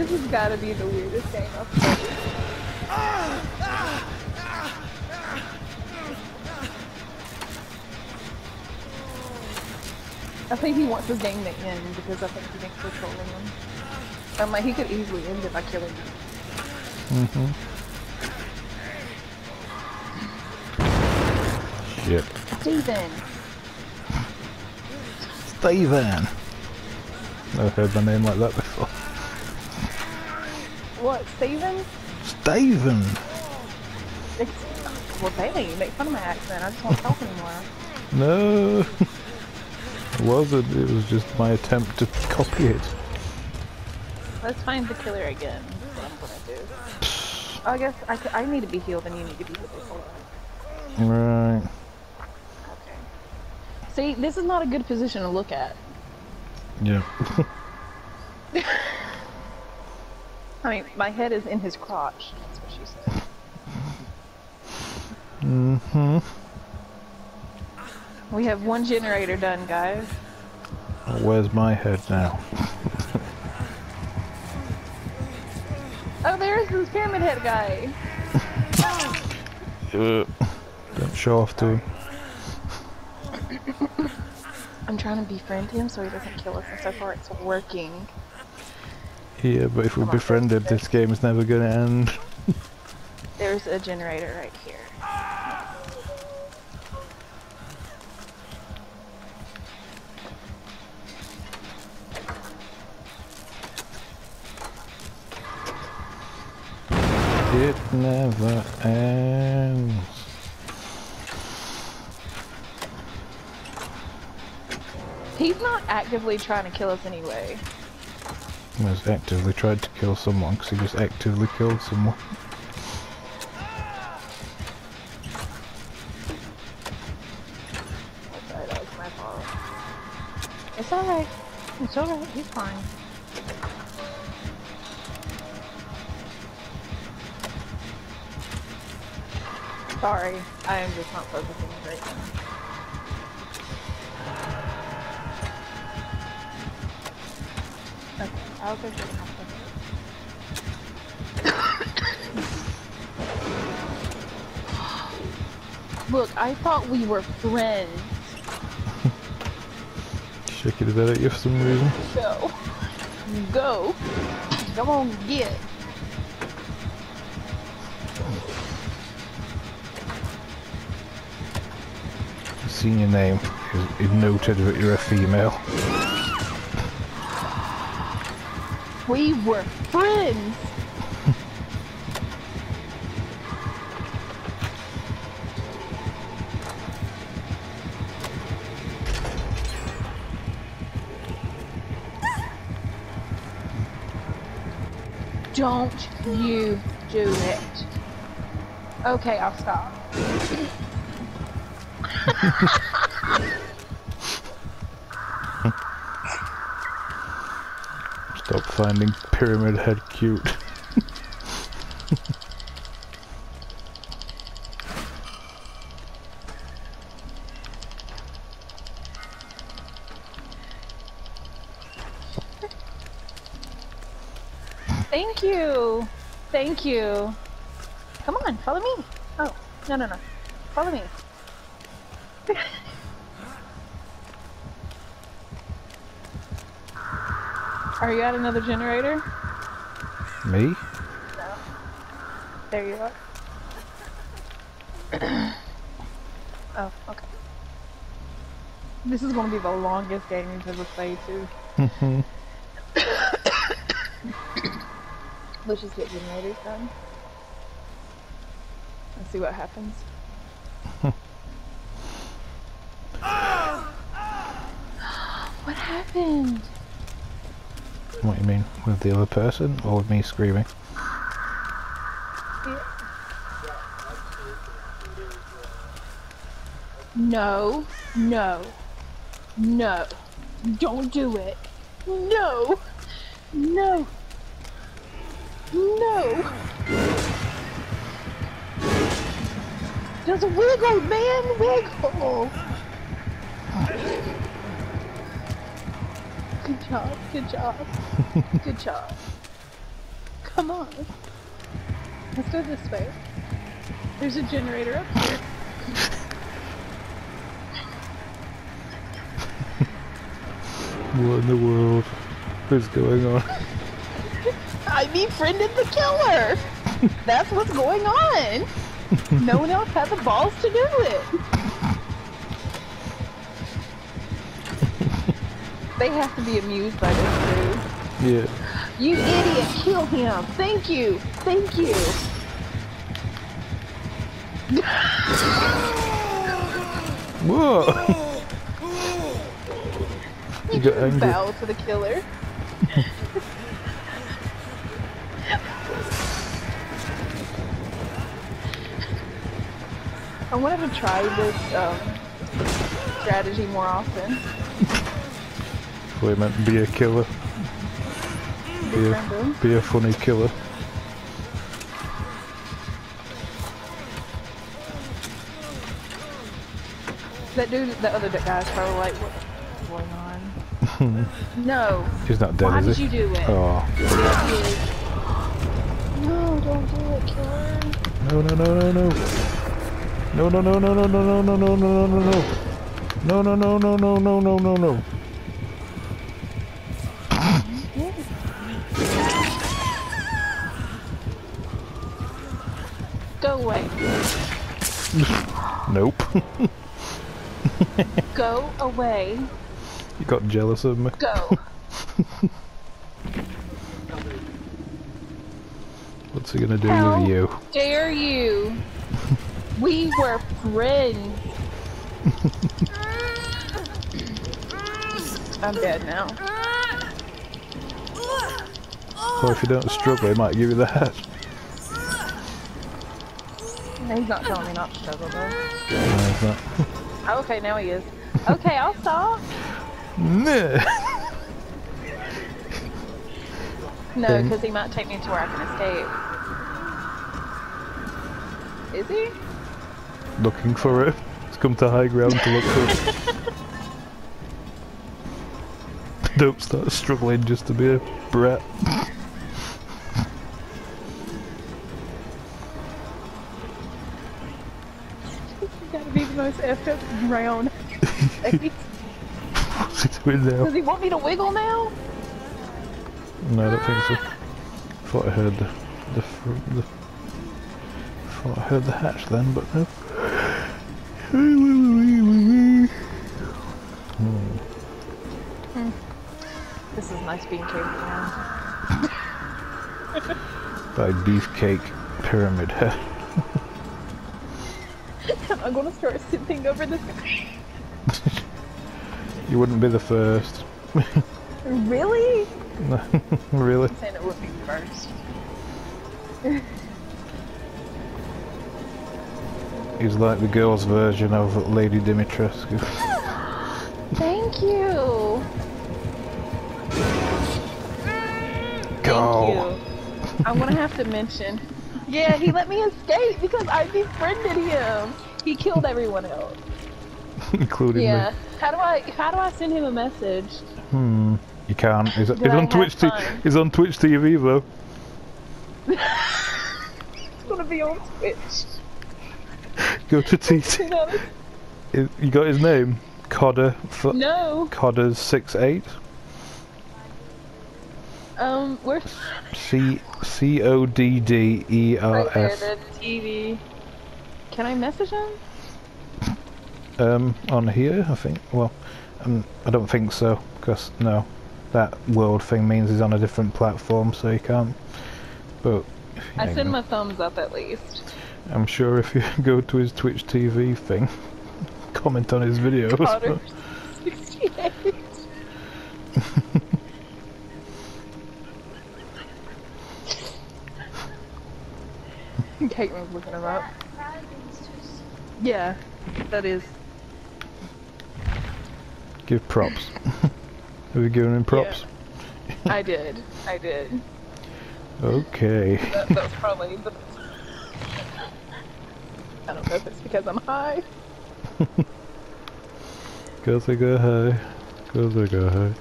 This has gotta be the weirdest game I've played. I think he wants this game to end because I think he thinks we're trolling him. I'm like, he could easily end it by killing you. Mm-hmm. Shit. Steven! Steven! Never heard my name like that before. What, Steven? Steven! It's, well, Bailey, you make fun of my accent. I just won't talk anymore. No! it wasn't, it was just my attempt to copy it. Let's find the killer again. That's what I'm gonna do. Oh, I guess I, I need to be healed and you need to be healed. Right. Okay. See, this is not a good position to look at. Yeah. I mean, my head is in his crotch. That's what she said. mm-hmm. We have one generator done, guys. Where's my head now? Oh, there's this pyramid head guy. Don't show off to him. I'm trying to befriend him so he doesn't kill us, and so far it's working. Yeah, but if we Come on, befriend him, this game is never gonna end. There's a generator right here. It never ends. He's not actively trying to kill us anyway. Was actively tried to kill someone because he just actively killed someone. Was. It's alright. It's alright. He's fine. Sorry, I am just not focusing right now. I'll go Look, I thought we were friends. Shaking head at you for some reason. Go. Go. Come on, get. Seen your name. He's noted that you're a female. We were friends. Don't you do it. Okay, I'll stop. Stop finding Pyramid Head cute. Thank you. Thank you. Come on, follow me. Oh, no, no, no. Follow me. Are you at another generator? Me? There you are. oh, okay. This is gonna be the longest game we've ever played too. Mhm. Let's just get generators done. Let's see what happens. what happened? What do you mean? With the other person or with me screaming? No, no, no. Don't do it. No, no, no. Just wiggle, man, wiggle. Good job, good job, good job. Come on. Let's go this way. There's a generator up here. What in the world is going on? I befriended the killer! That's what's going on! No one else had the balls to do it! They have to be amused by this dude. Yeah. You idiot, kill him! Thank you! Thank you! Whoa! You got angry. Bow to the killer. I wanted to try this um, strategy more often. Wait a minute, be a killer. Be a, be a funny killer. That dude, that other guy's probably like, what's going on? no. He's not dead, Why is did you do it? Oh. He. No, don't do it, killer. No, no, no, no, no. No, no, no, no, no, no, no, no, no, no, no, no. No, no, no, no, no, no, no, no, no. Go away. Nope. Go away. you got jealous of me. Go. What's he gonna do How with you? dare you? We were friends. I'm dead now. Well, if you don't struggle, he might give you the hat. He's not telling me not to struggle though. No, he's not. Okay, now he is. Okay, I'll stop. Nah. No, because he might take me to where I can escape. Is he? Looking for it. He's come to high ground to look for it. don't start struggling just to be a brat. Gotta be the most effed up round. What's he now? Does he want me to wiggle now? No, I don't think so. Thought I heard the, the, the thought I heard the hatch then, but no. Hmm. This is nice being carried around. By beefcake pyramid head. I'm gonna start sitting over this. You wouldn't be the first. Really? really? I'm saying it would be first. He's like the girl's version of Lady Dimitrescu. Thank you. Go! Thank you. I'm gonna have to mention. Yeah, he let me escape because I befriended him. He killed everyone else. Including me. Yeah. How do I how do I send him a message? me. Hmm. You can't. He's, he's on Twitch. T- he's on Twitch TV though. It's gonna be on Twitch. Go to TT. You? Got his name? Codder. No. Codders six eight. Um, we're C C O D D E R right there, the TV. Can I message him? Um, on here, I think. Well, um, I don't think so, because no, that world thing means he's on a different platform, so you can't. But I send him a thumbs up at least. I'm sure if you go to his Twitch TV thing, comment on his videos. Caitlin's looking him up. Yeah, that is. Give props. Have you given him props? I did. I did. Okay. That, that was probably the. I don't know if it's because I'm high. Go say go high. Go say go hi.